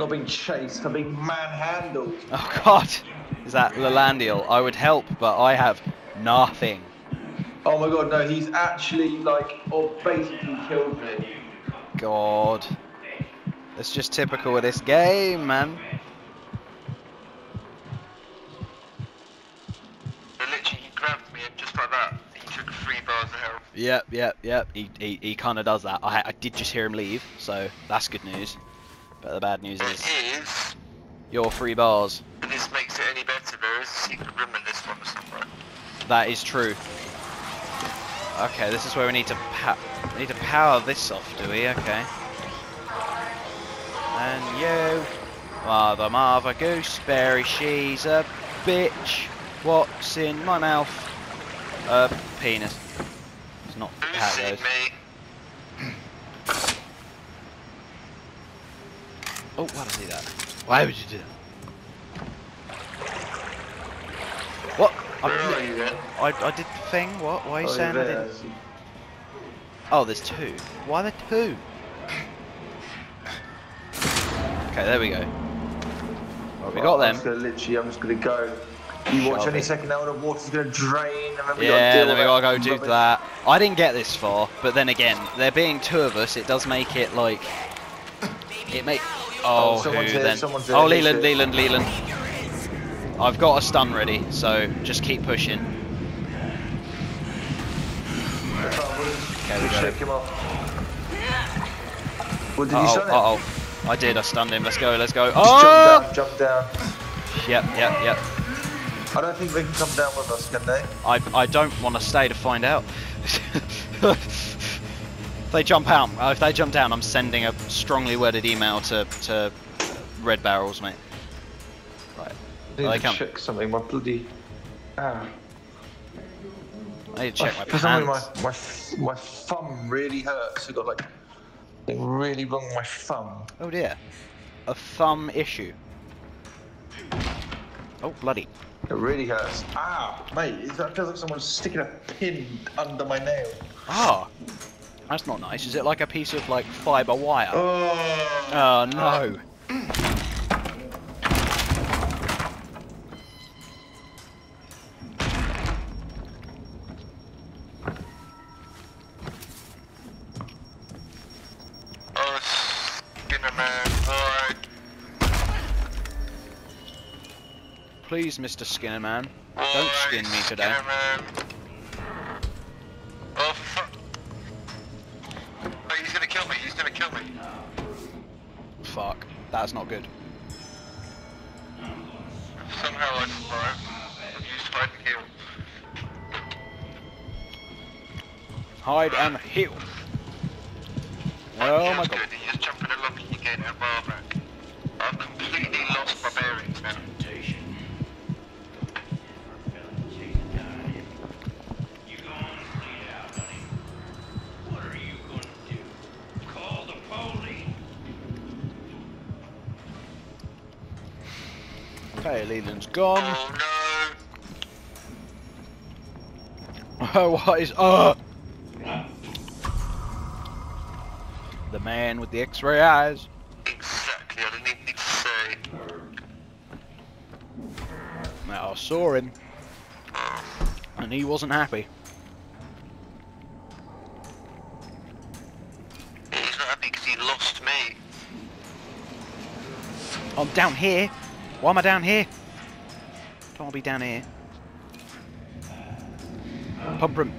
Not being chased, I'm being manhandled. Oh god, is that Lalandial? I would help, but I have nothing. Oh my god, no, he's actually like, or basically killed me. God. It's just typical of this game, man. Literally, he grabbed me and just like that, he took three bars of health. Yep, yep, yep. He, he, he kind of does that. I, I did just hear him leave, so that's good news. But the bad news is is, your three bars. but this makes it any better. There is a secret room in this one somewhere. That is true. Okay, this is where we need to pa need to power this off, do we? Okay. And you, Mother Mother Gooseberry, she's a bitch. What's in my mouth? A penis. It's not Who's seen me? Oh, why did I do that? Why would you do that? What? Where are I, you then? I, I did the thing. What? Why are you Oh, saying I didn't? Oh, there's two. Why are there two? Okay, there we go. Well, we got I'm them. just gonna literally, I'm just gonna go. You watch Shove any it. second now, the water's gonna drain, and then we Yeah, gotta then we gotta go do rubbish. that. I didn't get this far, but then again, there being two of us, it does make it like it make. Oh, Oh, someone's who here, then? someone's here, oh, Leland. Leland, Leland. I've got a stun ready, so just keep pushing. Okay, we got Shake him off. Well, did Uh you oh, stun him? uh oh. I did. I stunned him. Let's go. Let's go. Just Oh! Jump down, jump down. Yep, yep, yep. I don't think they can come down with us, can they? I, I don't want to stay to find out. if they jump out, uh, if they jump down, I'm sending a strongly worded email to, to Red Barrels, mate. Right. I need Well, they to come. check something. My bloody. Ah. I need to check my some pants. my, my, my thumb really hurts. I got like something really wrong with my thumb. Oh dear. A thumb issue. Oh, bloody. It really hurts. Ah, mate, it feels like someone's sticking a pin under my nail. Ah! That's not nice. Is it like a piece of like fibre wire? Oh. Oh no. Oh, Skinner man, alright. Please, Mr. Skinner man. Don't skin me today. Okay, Leland's gone. Oh Oh, what is. Oh! The man with the x ray eyes. Exactly, I didn't even need to say. Now, I saw him, and he wasn't happy. he's not happy because he lost me. I'm down here. Why am I down here? Don't want to be down here. Pump room.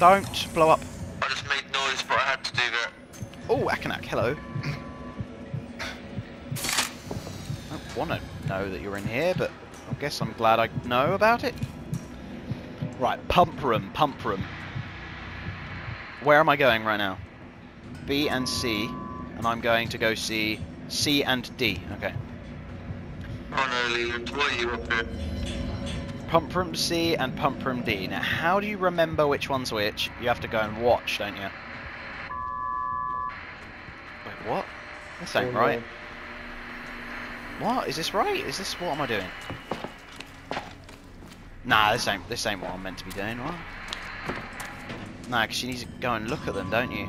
Don't blow up. I just made noise, but I had to do that. Oh, Akanak, hello. I don't want to know that you're in here, but I guess I'm glad I know about it. Right, pump room, pump room. Where am I going right now? B and C, and I'm going to go see C and D. Okay. Up here? Pump room C and pump room D. Now, how do you remember which one's which? You have to go and watch, don't you? Wait, what? This ain't right. What? Is this right? Is this what am I doing? Nah, this ain't this ain't what I'm meant to be doing, what? Nah, because you need to go and look at them, don't you?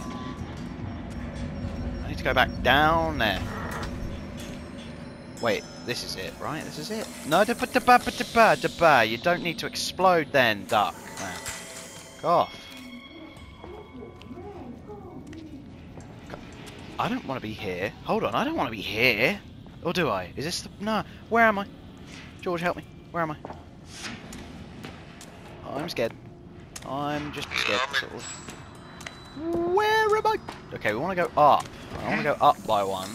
I need to go back down there. Wait, this is it, right? This is it. No, da ba da ba ba ba ba. You don't need to explode then, duck. Go off. I don't want to be here. Hold on, I don't want to be here. Or do I? Is this the... No. Where am I? George, help me. Where am I? I'm scared. I'm just scared. Where am I? Okay, we want to go up. I want to go up by one.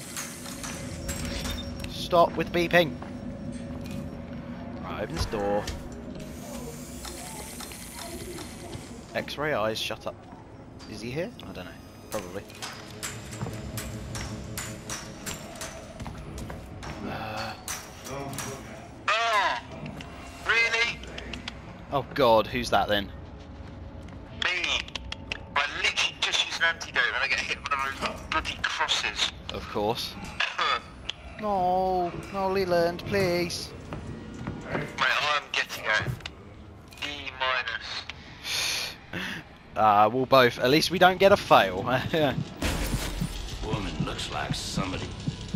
Stop with beeping. Right, open this door. X-ray eyes, shut up. Is he here? I don't know. Probably. Uh, Oh, really? oh god, who's that then? Me? I literally just use an antidote and I get hit with one of those bloody crosses. Of course. No, no, Leland, please. Mate, I'm getting a D minus. Uh, we'll both. At least we don't get a fail. Woman looks like somebody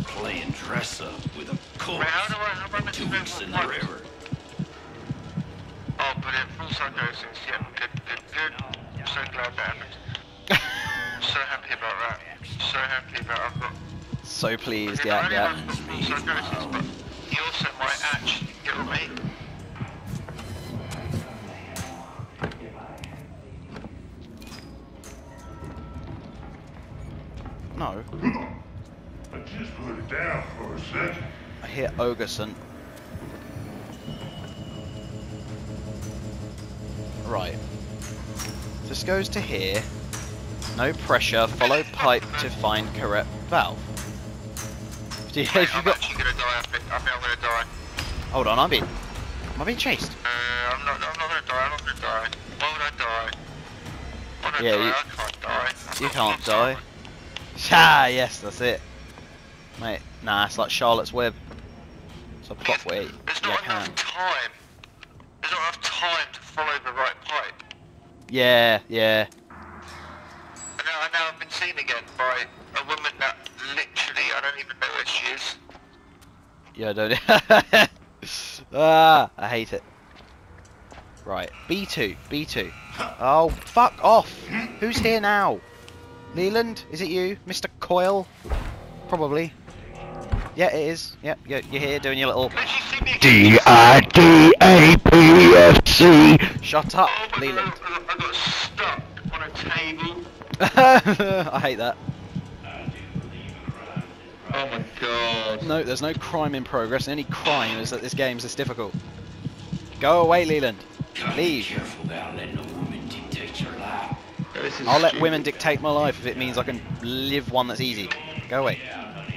playing dress up with a corpse. Mate, how do I, how do Two weeks in the river. Oh, brilliant. Full psychosis. Yeah, good, good, good. I'm so glad that happened. so happy about that. So happy that I've got. So pleased, Okay, yeah, yeah. have I got full psychosis, but he also might actually kill me. No, I just put it down for a second. I hear Ogerson. Right. This goes to here. No pressure. Follow pipe to find correct valve. Do you, have you I'm got? actually gonna die. I think, I think I'm gonna die. Hold on, I'm being. Am I being chased? Uh, I'm not. I'm not gonna die. I'm not gonna die. Why would I die? Why would I Yeah, die? you- I can't die. I've You can't die. Ah, yes, that's it. Mate, nah, it's like Charlotte's Web. It's a plot you There's not can. enough time. There's not enough time to follow the right pipe. Yeah, yeah. And now, and now I've been seen again by a woman that literally I don't even know where she is. Yeah, don't. ah, I hate it. Right, B2, B2. Oh, fuck off! Who's here now? Leland, is it you, Mr. Coyle? Probably. Yeah, it is. Yep, you're, you're here doing your little. Did you see me again? D I D A P F C. Shut up, Leland. I got stuck on a table. I hate that. Oh my god. No, there's no crime in progress. The only crime is that this game's this difficult. Go away, Leland. Gotta Leave. Be careful about letting a woman dictate your life. Oh, I'll let stupid. women dictate my life if it means I can live one that's easy. Go away.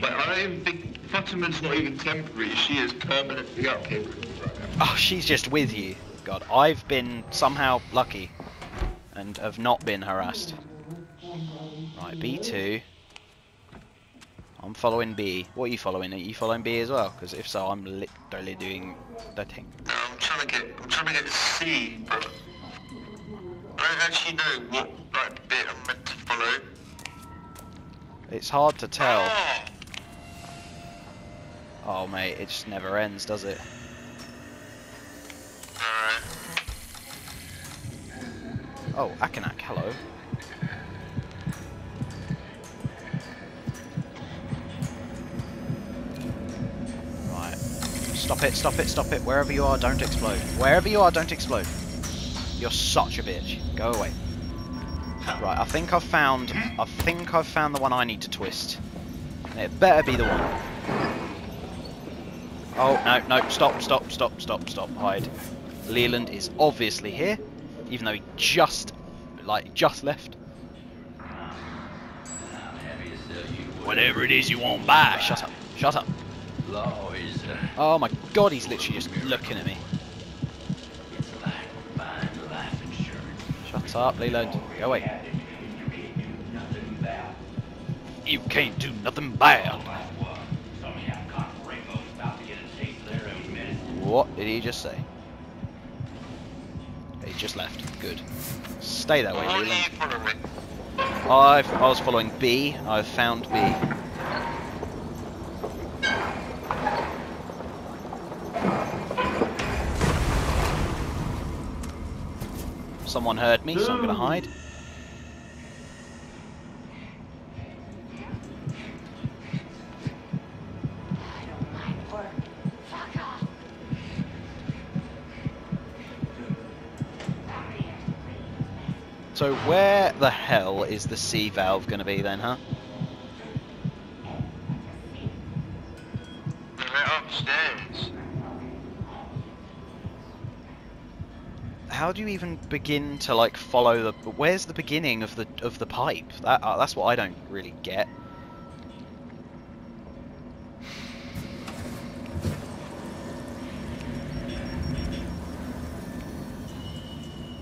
But I don't even think Fatima's not even temporary. She is permanently up here with me right now. Oh, she's just with you. God, I've been somehow lucky and have not been harassed. Right, B2. I'm following B. What are you following? Are you following B as well? Because if so, I'm literally doing the thing. No, I'm trying to get. I'm trying to get C, but I don't actually know what like bit I'm meant to follow. It's hard to tell. Oh, Oh, mate, it just never ends, does it? alright. Oh, Akanak, hello. Stop it, stop it, stop it. Wherever you are, don't explode. Wherever you are, don't explode. You're such a bitch. Go away. Right, I think I've found I think I've found the one I need to twist. It better be the one. Oh no, no, stop, stop, stop, stop, stop, hide. Leland is obviously here, even though he just like just left. Whatever it is you want buy. Shut up. Shut up. Oh my god, he's literally just looking at me. Shut up, Leland. Go away. You can't do nothing bad. What did he just say? He just left. Good. Stay that way. I've, I was following B. I've found B. Someone heard me, so I'm gonna hide. So where the hell is the C valve gonna be then, huh? How do you even begin to like follow the? Where's the beginning of the of the pipe? That uh, that's what I don't really get.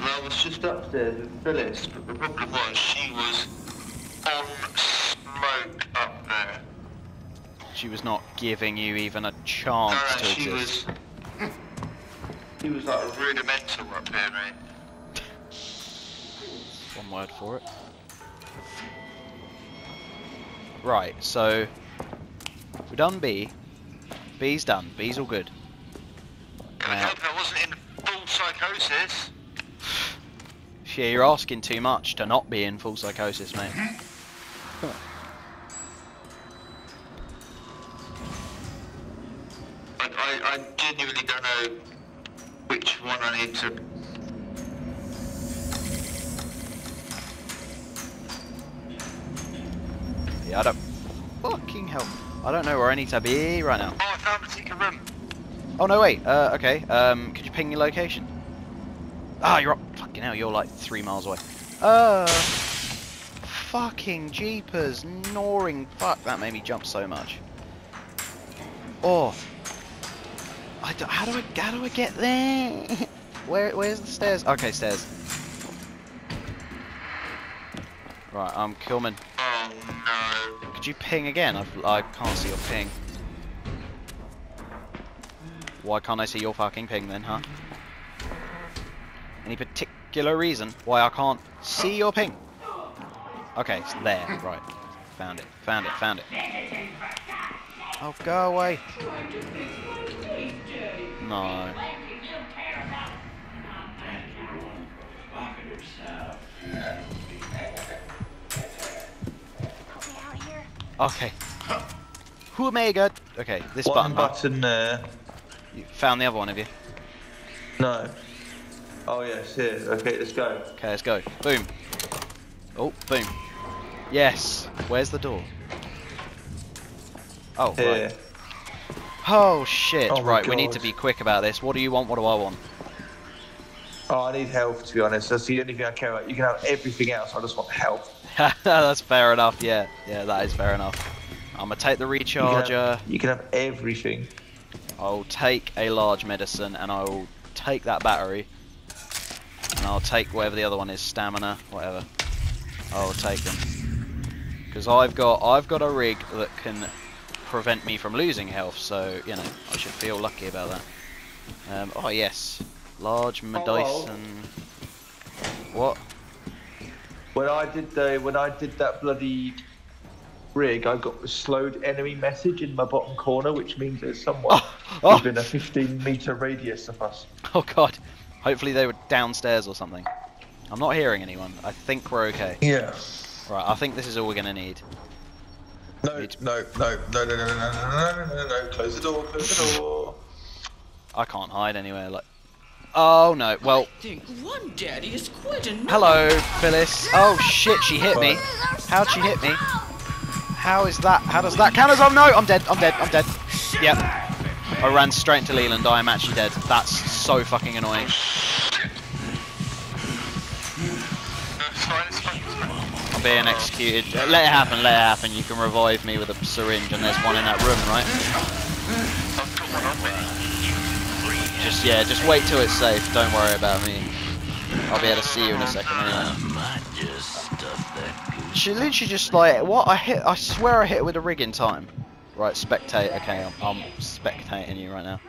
Well, I was just upstairs with Phyllis, But the problem was she was on smoke up there. She was not giving you even a chance no, to she exist. was. She was like rudimental up there, mate. One word for it. Right, so we're done B. B's done. B's all good. I Now- hope I wasn't in full psychosis. Yeah, you're asking too much to not be in full psychosis, mate. Hmm? I, I, I genuinely don't know which one I need to. Yeah, I don't. Fucking hell. I don't know where I need to be right now. Oh, I found a secret room. Oh no, wait. Uh, okay. Um, could you ping your location? Ah, you're up. Fucking hell, you're like three miles away. Uh, fucking jeepers, gnawing. Fuck, that made me jump so much. Oh, I do, how do I how do I get there? Where where's the stairs? Okay, stairs. Right, I'm um, Kilman. Oh no. Could you ping again? I've, I can't see your ping. Why can't I see your fucking ping then, huh? Any particular reason why I can't see your ping? Okay, it's there. Right. Found it. Found it. Found it. Oh, go away. No. Okay. Who Omega? Okay, this One button. huh? button there. You found the other one, have you? No. Oh yes, here. Okay, let's go. Okay, let's go. Boom. Oh, boom. Yes. Where's the door? Oh, Here. right. Oh, shit. Oh right, we need to be quick about this. What do you want? What do I want? Oh, I need health to be honest. That's the only thing I care about. You can have everything else. I just want health. That's fair enough. Yeah, yeah, that is fair enough. I'm gonna take the You can recharger. have, you can have everything. I'll take a large medicine, and I'll take that battery. And I'll take whatever the other one is, stamina, whatever. I'll take them. Because I've got I've got a rig that can prevent me from losing health, so you know I should feel lucky about that. Um, oh yes, large medicine. What? When I did the when I did that bloody rig, I got the slowed enemy message in my bottom corner, which means there's someone Oh. within a 15 meter radius of us. Oh god. Hopefully they were downstairs or something. I'm not hearing anyone. I think we're okay. Yeah. Right, I think this is all we're gonna need. No, no, no, no, no, no, no, no, no, no, no, no. Close the door. Close the door. I can't hide anywhere. Like, oh no. Well, think one daddy is quite enough. hello, Phyllis. Oh shit, she hit me. How'd she hit me? How is that? How does that count as? Oh no, I'm dead. I'm dead. I'm dead. Yep. I ran straight into Leland. I am actually dead. That's so fucking annoying. Being executed. Let it happen. Let it happen. You can revive me with a syringe, and there's one in that room, right? Just yeah. Just wait till it's safe. Don't worry about me. I'll be able to see you in a second anyway. She literally just like what I hit. I swear I hit with a rig in time. Right, spectate. Okay, I'm, I'm spectating you right now.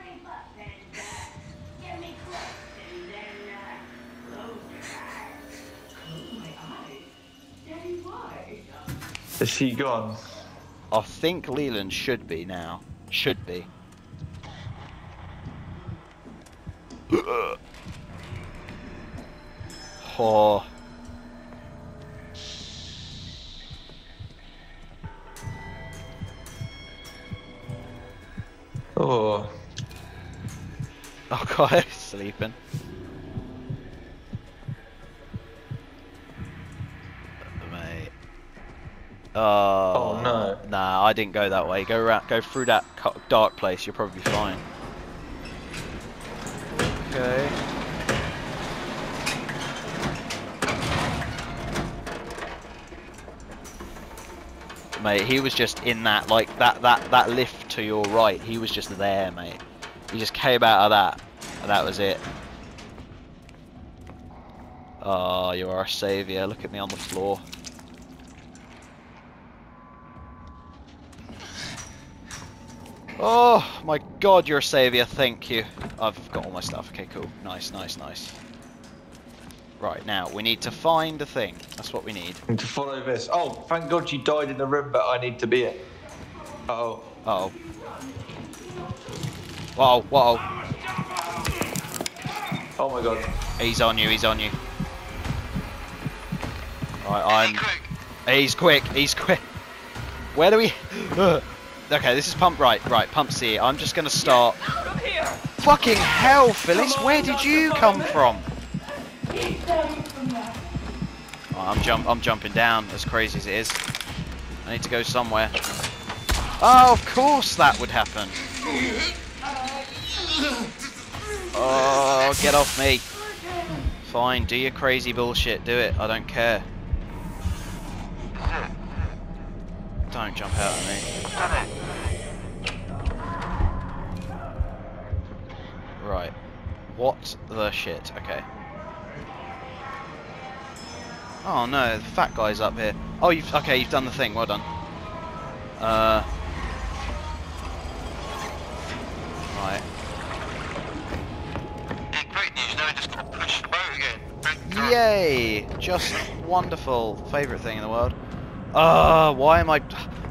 Is she gone? I think Leland should be now. Should be. Oh. Oh. Oh god, he's sleeping. I didn't go that way. Go around, go through that dark place. You'll probably be fine. Okay. Mate, he was just in that, like that, that, that lift to your right. He was just there, mate. He just came out of that, and that was it. Ah, oh, you are a saviour. Look at me on the floor. Oh my god, you're a saviour. Thank you. I've got all my stuff. Okay, cool. Nice, nice, nice. Right, now, we need to find a thing. That's what we need. And to follow this. Oh, thank God you died in the room, but I need to be it. Uh oh. Uh oh. Whoa, whoa. Oh my God. He's on you, he's on you. Right, I'm. Quick. He's quick, he's quick. Where do we. Okay, this is pump right, right, pump C. I'm just gonna start. Fucking hell, Phyllis, where did you come from? Oh, I'm jump I'm jumping down as crazy as it is. I need to go somewhere. Oh, of course that would happen. Oh, get off me. Fine, do your crazy bullshit, do it. I don't care. Don't jump out at me. Right. What the shit? Okay. Oh no, the fat guy's up here. Oh, you've okay. You've done the thing. Well done. Uh. Right. Yeah, great news. Now we just got to push the boat again. Yay! Just wonderful. Favorite thing in the world. Uh, why am I?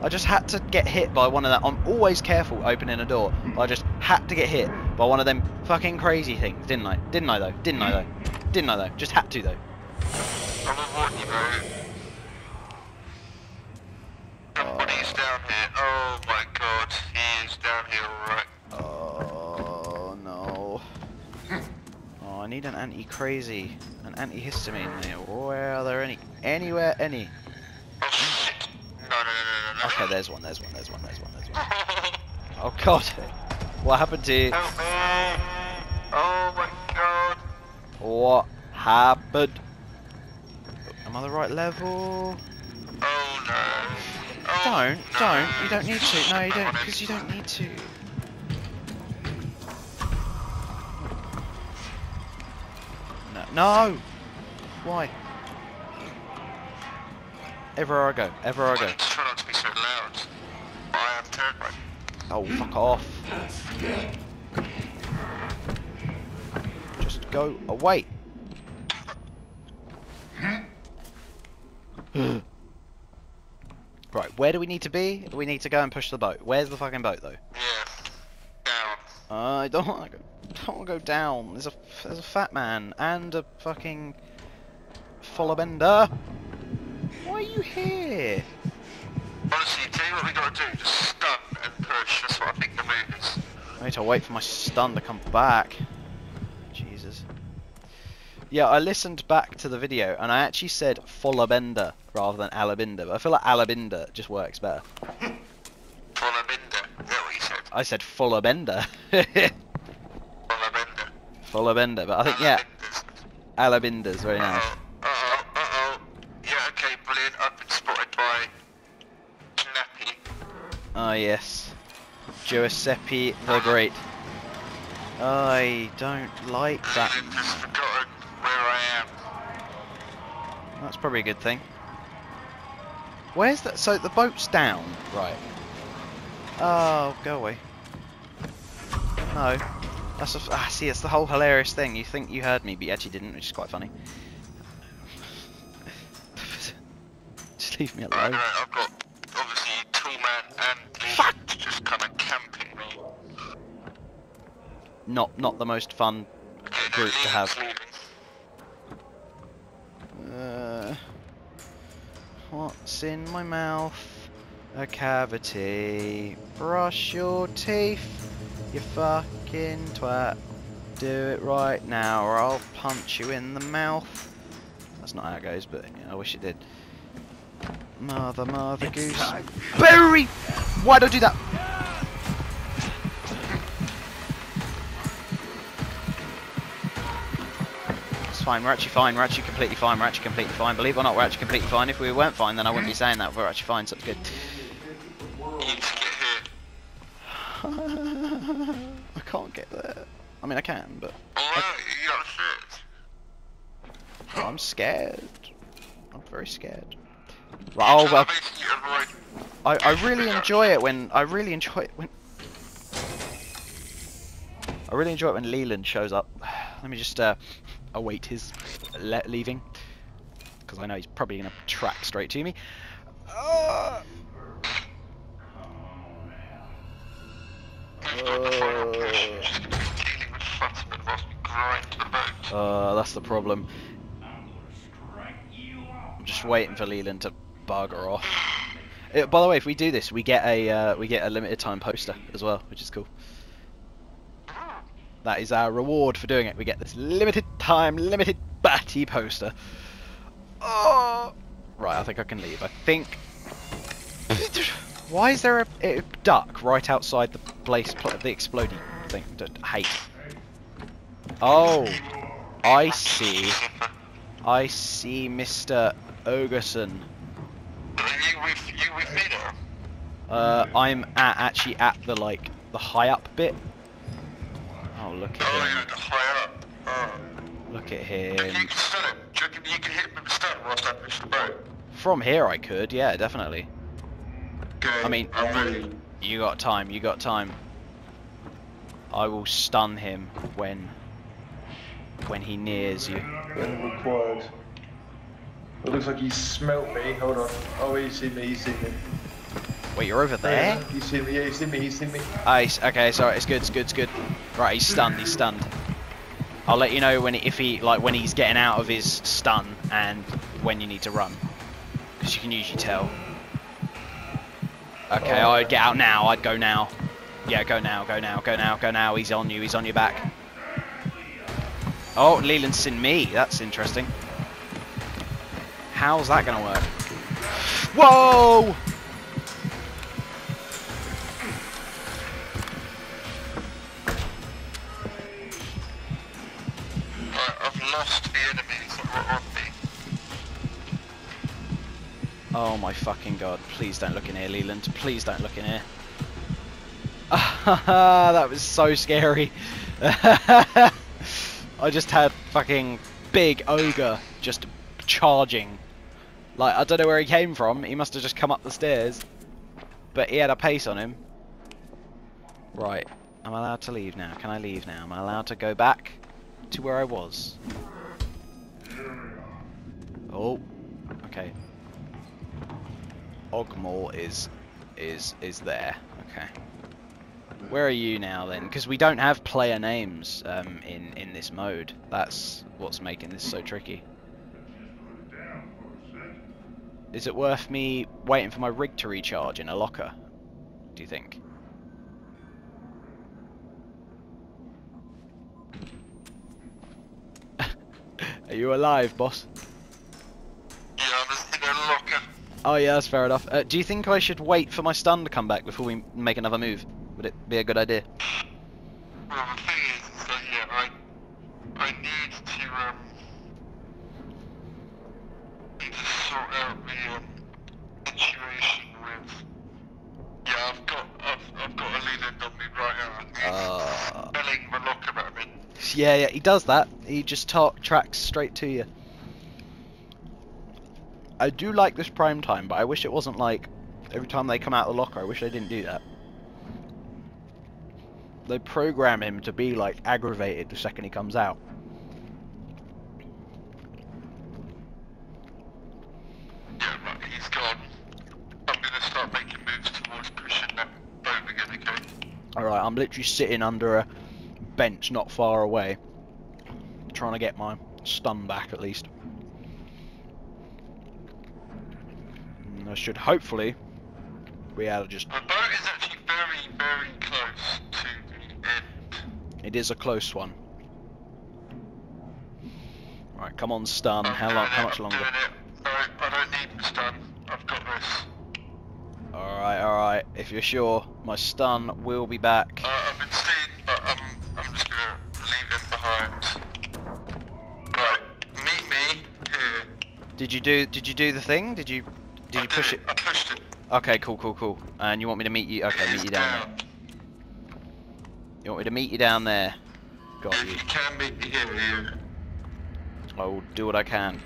I just had to get hit by one of that. I'm always careful opening a door. But I just had to get hit by one of them fucking crazy things, didn't I? Didn't I though? Didn't I though? Didn't I though? Just had to though. I'm gonna bro. Somebody's down here. Oh my God, he is down here, right. Oh no. Oh, I need an anti-crazy, an antihistamine. Where are there any? Anywhere, any? Oh shit. No, no, no, no, no. Okay, there's one. There's one. There's one. There's one. There's one. Oh god. What happened to you? Help me. Oh my God. What happened? Am I the right level? Oh no. Oh, Don't, no. don't. You don't need to. No, you don't, because you don't need to. No. No. Why? Ever I go. Ever I I go. need to try not to be so loud. I am terrified. Oh, fuck off. Just go away. right, where do we need to be? We need to go and push the boat. Where's the fucking boat, though? Yeah. Down. I don't want to go. Don't want to go down. There's a there's a fat man and a fucking follow bender. Why are you here? I need to wait for my stun to come back. Jesus. Yeah, I listened back to the video and I actually said Follabender rather than Alabinda, but I feel like Alabinda just works better. Follow Binder. Is that what you said? I said Follabender. Follow Binder. Follabender, but I think yeah, Alabinder's. Very nice. Uh-oh, uh-oh, uh-oh. Yeah, okay, brilliant. I've been spotted by Snappy. Oh ah, yes, Giuseppe the Great. I don't like that. Brilliant has forgotten where I am. That's probably a good thing. Where's that? So the boat's down, right? Oh, go away. No, that's a, ah, see, it's the whole hilarious thing. You think you heard me, but you actually didn't, which is quite funny. Just leave me Right, alone. right, I've got not not the most fun group to have. Uh, what's in my mouth? A cavity. Brush your teeth, you fucking twat. Do it right now or I'll punch you in the mouth. That's not how it goes, but you know, I wish it did. Mother, mother it's goose. Time. Berry! Why'd I do that? It's fine, we're actually fine, we're actually completely fine, we're actually completely fine. Believe it or not, we're actually completely fine. If we weren't fine, then I wouldn't be saying that, we're actually fine, so it's good. You need to get here. I can't get there. I mean, I can, but Alright, you got shit. I'm scared. I'm very scared. Right, oh, well, I, I really enjoy it when I really enjoy it when I really enjoy it when Leland shows up. Let me just uh, await his le leaving because I know he's probably gonna track straight to me. Uh, going to uh, that's the problem. I'm just waiting for Leland to bugger off. Uh, by the way, if we do this, we get a uh, we get a limited time poster as well, which is cool. That is our reward for doing it. We get this limited time, limited batty poster. Oh, right. I think I can leave. I think. Why is there a, a duck right outside the place, pl- the exploding thing? D- hate. Oh, I see. I see, Mr. Ogerson. Are you with, you with me now? Uh, I'm at, actually at the like the high up bit. Oh, look at him! the higher. Oh. Look at You him. can stun him. You reckon you can hit him with the stun whilst I push the boat? From here, I could. Yeah, definitely. Okay, I mean- I'm ready. You got time. You got time. I will stun him when when he nears you. When required. It looks like he smelt me. Hold on. Oh, he's seen me. He's seen me. Wait, you're over there? He's seen me. Yeah, oh, he's seen me. He's seen me. Ice. Okay, sorry. It's good. It's good. It's good. Right, he's stunned. He's stunned. I'll let you know when if he like when he's getting out of his stun and when you need to run, because you can usually tell. Okay, Oh. I'd get out now. I'd go now. Yeah, go now. Go now. Go now. Go now. He's on you. He's on your back. Oh, Leland's seen me. That's interesting. How's that gonna work? Whoa! My fucking god. Please don't look in here, Leland. Please don't look in here. that was so scary. I just had fucking big ogre just charging. Like, I don't know where he came from. He must have just come up the stairs. But he had a pace on him. Right. I'm allowed to leave now. Can I leave now? Am I allowed to go back to where I was? Oh. Okay. Ogmore is is is there. Okay. Where are you now then? Because we don't have player names um, in in this mode. That's what's making this so tricky. Is it worth me waiting for my rig to recharge in a locker? Do you think? are you alive, boss? Yeah, I'm just in a locker. Oh yeah, that's fair enough. Uh, do you think I should wait for my stun to come back before we make another move? Would it be a good idea? Well, the thing is, is that, yeah, I, I need to, um, need to sort out the, um, situation with, yeah, I've got, I've, I've got a lead on me right now. He's Uh. smelling the locker that I'm. Yeah, yeah, he does that. He just talk tracks straight to you. I do like this prime time, but I wish it wasn't like every time they come out of the locker. I wish they didn't do that. They program him to be like aggravated the second he comes out. Yeah, he's gone. I'm gonna start making moves towards pushing that boat again, okay? Alright, I'm literally sitting under a bench not far away, trying to get my stun back at least. I should hopefully be able to just. The boat is actually very, very close to the end. It is a close one. Right, come on, stun. I'm How long? it, How much I'm longer? Alright, I don't need stun. I've got this. All right, all right. If you're sure, my stun will be back. Uh, I've been seen, but I'm, I'm just gonna leave him behind. Right, meet me here. Did you do? Did you do the thing? Did you? Did I you push did it? I pushed it. Okay, cool, cool, cool. And you want me to meet you? Okay, It meet you down there. You want me to meet you down there? Got If you. you can meet me here, you. I will do what I can.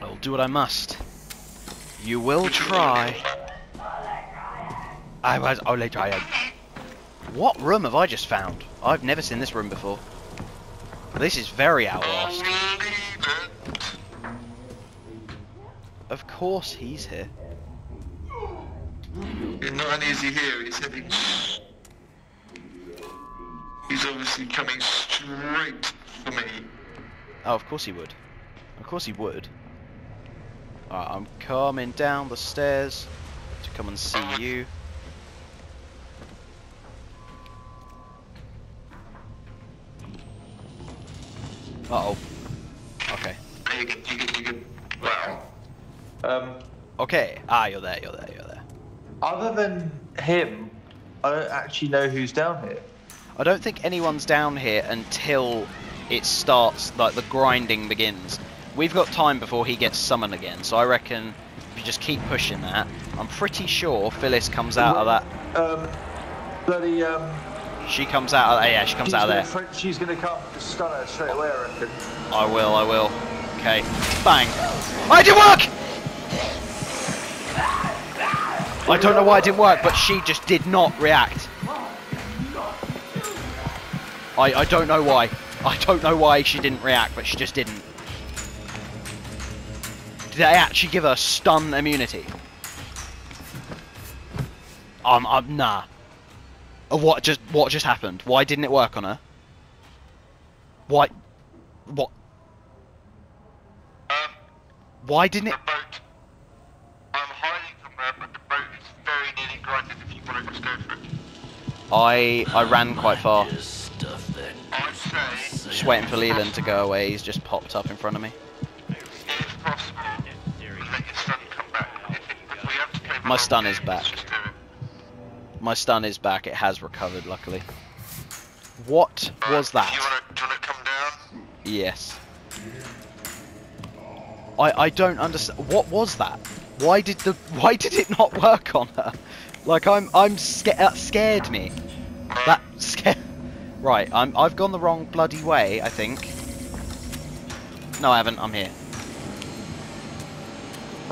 I will do what I must. You will try. I was oh, only trying. What room have I just found? I've never seen this room before. This is very I'll outlost. leave it. Of course he's here. And not is he here, he's heading. He's obviously coming straight for me. Oh, of course he would. Of course he would. Alright, I'm coming down the stairs to come and see you. Uh oh. Okay. You can, you can, you can. Wow. Um, Okay. Ah, you're there, you're there, you're there. other than him, I don't actually know who's down here. I don't think anyone's down here until it starts, like the grinding begins. We've got time before he gets summoned again, so I reckon if you just keep pushing that, I'm pretty sure Phyllis comes out of that. Um, bloody um. She comes out of yeah, she comes out of there. fr- she's gonna come to stun her straight away, I reckon. I will, I will. Okay. Bang. It didn't work! I don't know why it didn't work, but she just did not react. I, I don't know why. I don't know why she didn't react, but she just didn't. Did they actually give her stun immunity? Um, um, nah. What just what just happened? Why didn't it work on her? Why? What? Um, Why didn't it? boat. I'm hiding from her, but the boat is very nearly grinded if you want to just go for it. I I ran quite far. Just stuff that I'd say, Just waiting for Leland to go away. He's just popped up in front of me. if possible, let your stun come back. If, it, if we have to play the My stun is back. let's Just do it. My stun is back. It has recovered, luckily. What was that? want to, do you want to come down? Yes. I I don't understand. What was that? Why did the Why did it not work on her? Like I'm I'm scared. That scared me. That scared. Right. I'm I've gone the wrong bloody way. I think. No, I haven't. I'm here.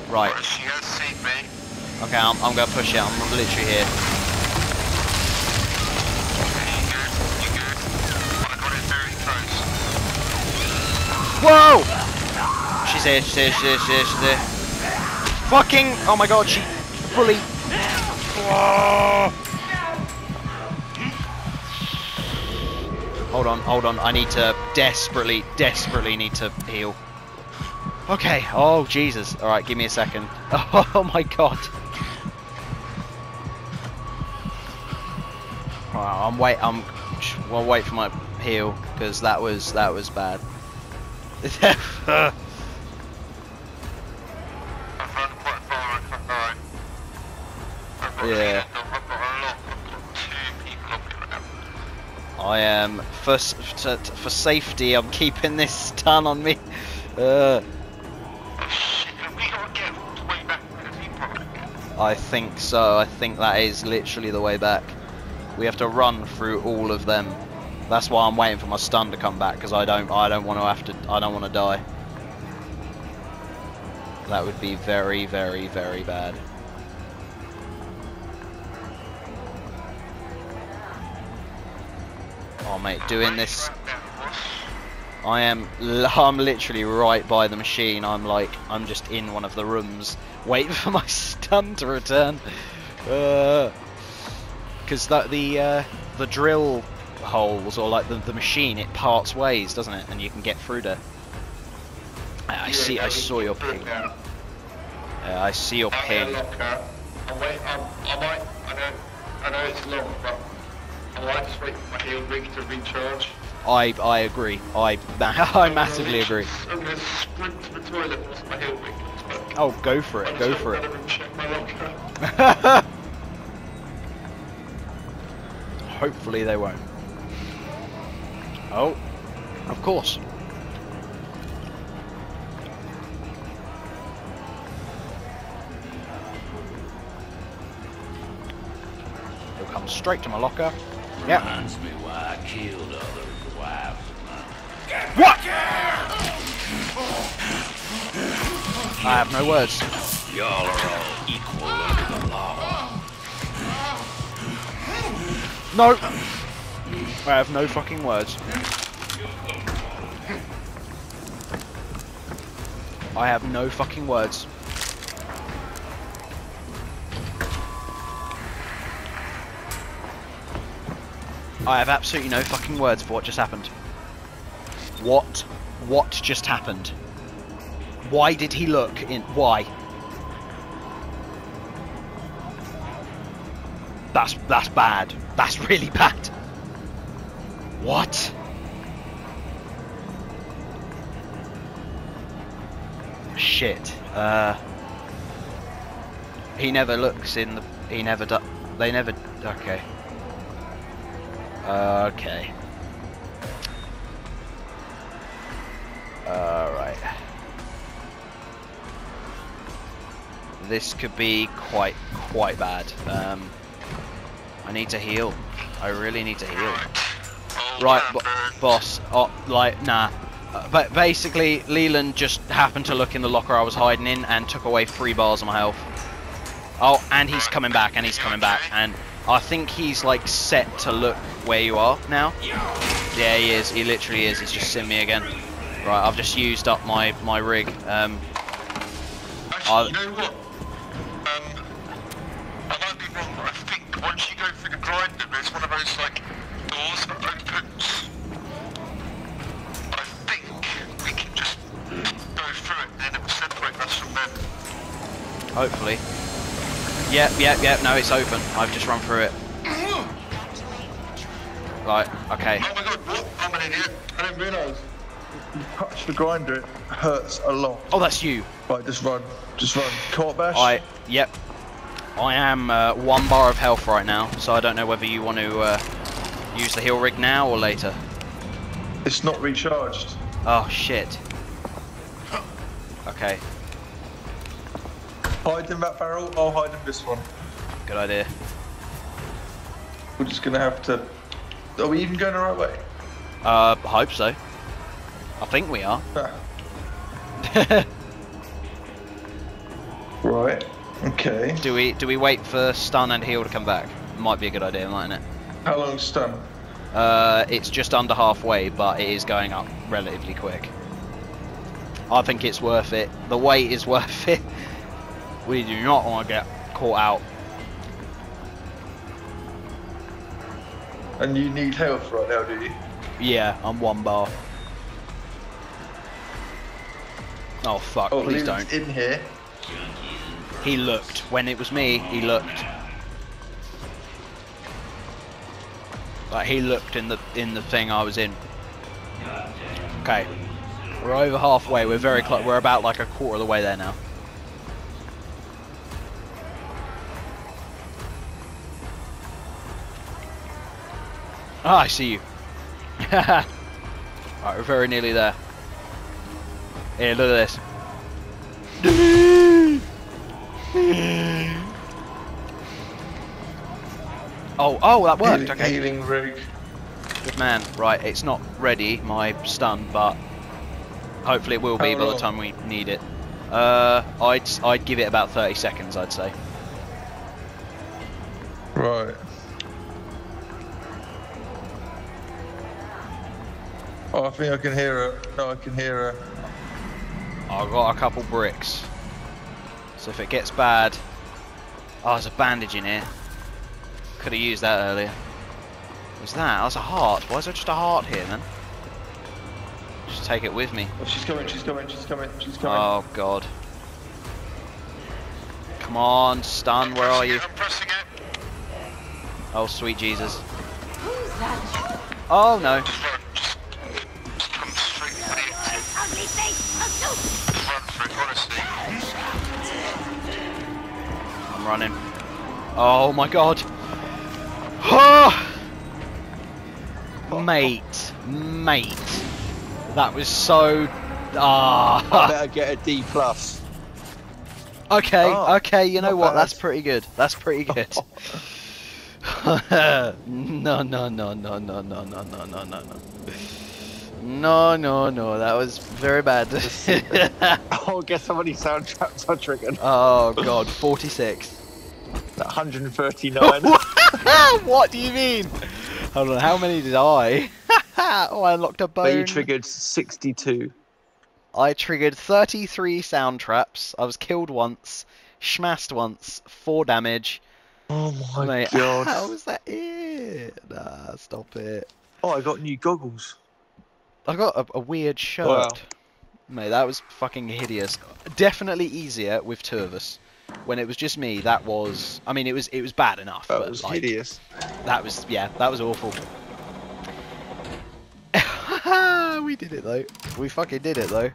Right. She has seen me. Okay. I'm I'm gonna push it. I'm literally here. Okay, you good? You good? I got it very close. Whoa! She's here, she's here, she's here, she's here, she's here. Fucking! Oh my god, she fully. Hold on, hold on. I need to desperately, desperately need to heal. Okay. Oh Jesus. All right, give me a second. Oh my god. I'm wait. I'm. Well, wait for my heal because that was that was bad. now. I am for for safety. I'm keeping this stun on me. Uh? I think so. I think that is literally the way back. We have to run through all of them. That's why I'm waiting for my stun to come back because I don't. I don't want to have to. I don't want to die. That would be very, very, very bad. Oh mate, doing this. Right now, boss. I am I'm literally right by the machine. I'm like I'm just in one of the rooms waiting for my stun to return. Because that the uh, the drill holes or like the, the machine it parts ways, doesn't it? And you can get through there. I, I see. I saw your ping. Uh, I see your ping. in a locker. I'm wait. I'm, I might. I know. I know it's long, but I might just wait for my heal rig to recharge. I I agree. I I massively agree. I'm gonna sprint to the toilet once my heal rig. Oh, go for it. Go for it. I'm check my locker. Hopefully they won't. Oh, of course. He'll come straight to my locker. Yep. Reminds me why I killed other wives of mine. What? I have no words. Y'all are all equal under the law. No. I have no fucking words. I have no fucking words. I have absolutely no fucking words for what just happened. What? What just happened? Why did he look in? Why? That's that's bad. That's really bad. What? Shit. Uh. He never looks in the. He never do. They never. Okay. Okay. Alright. This could be quite, quite bad. Um, I need to heal. I really need to heal. Right, boss. Oh, like, nah. Uh, But basically, Leland just happened to look in the locker I was hiding in and took away three bars of my health. Oh, and he's coming back, and he's coming back, and I think he's like set to look where you are now. Yeah, he is. He literally is. He's just seen me again. Right, I've just used up my my rig. Um, Actually, I'll- you know what? Um, I might be wrong, but I think once you go through the grinder, there's one of those like doors that opens. I think we can just go through it, and then it will separate us from them. hopefully. Yep, yep, yep. No, it's open. I've just run through it. Right. Okay. Oh my god, what? I'm an idiot. I didn't realise. You touch the grinder, it hurts a lot. Oh, that's you. Right, just run. Just run. Court bash. I. Yep. I am uh, one bar of health right now, so I don't know whether you want to uh, use the heal rig now or later. It's not recharged. Oh shit. Okay. Hide in that barrel. I'll hide in this one. Good idea. We're just gonna have to. Are we even going the right way? Uh, I hope so. I think we are. Ah, right. Okay. do we do we wait for stun and heal to come back? Might be a good idea, mightn't it? How long stun? Uh, it's just under halfway, but it is going up relatively quick. I think it's worth it. The wait is worth it. We do not want to get caught out. And you need health right now, do you? Yeah, I'm one bar. Oh fuck, Oh, please don't. in here. He looked. When it was me, he looked. Like he looked in the in the thing I was in. Okay. We're over halfway, we're very close we're about like a quarter of the way there now. Ah, I see you. Alright, we're very nearly there. Here, look at this. Oh, oh, that worked. Healing, Okay, healing rig. good man. Right, it's not ready, my stun, but hopefully it will be How by the time we need it. Uh, I'd I'd give it about 30 seconds, I'd say. Oh, I think I can hear her. No, I can hear her. I've got a couple bricks. So if it gets bad, oh, there's a bandage in here. Could have used that earlier. What's that? That's a heart. Why is there just a heart here, then? Just take it with me. Oh, she's coming. She's coming. She's coming. She's coming. Oh god. Come on, stun, where are you? I'm pressing it. Oh, sweet Jesus. Who's that? Oh no. I'm running. Oh my god. Ah! mate, mate. That was so. I Ah. better get a D plus. okay, Oh, okay. You know what? bad. That's pretty good. That's pretty good. no, no, no, no, no, no, no, no, no, no, no. No, no. That was very bad. Oh, guess how many sound traps I triggered? oh god, 46. 139. what do you mean? Hold on, how many did I? oh, I unlocked a but you triggered 62. I triggered 33 sound traps. I was killed once, smashed once, 4 damage. Oh my Mate, god. was that it? Nah, stop it. Oh, I got new goggles. I got a, a weird shirt. Wow. Mate, that was fucking hideous. Definitely easier with two of us. When it was just me, that was. I mean, it was it was bad enough. That but was like, hideous. That was yeah, that was awful. we did it though. We fucking did it though.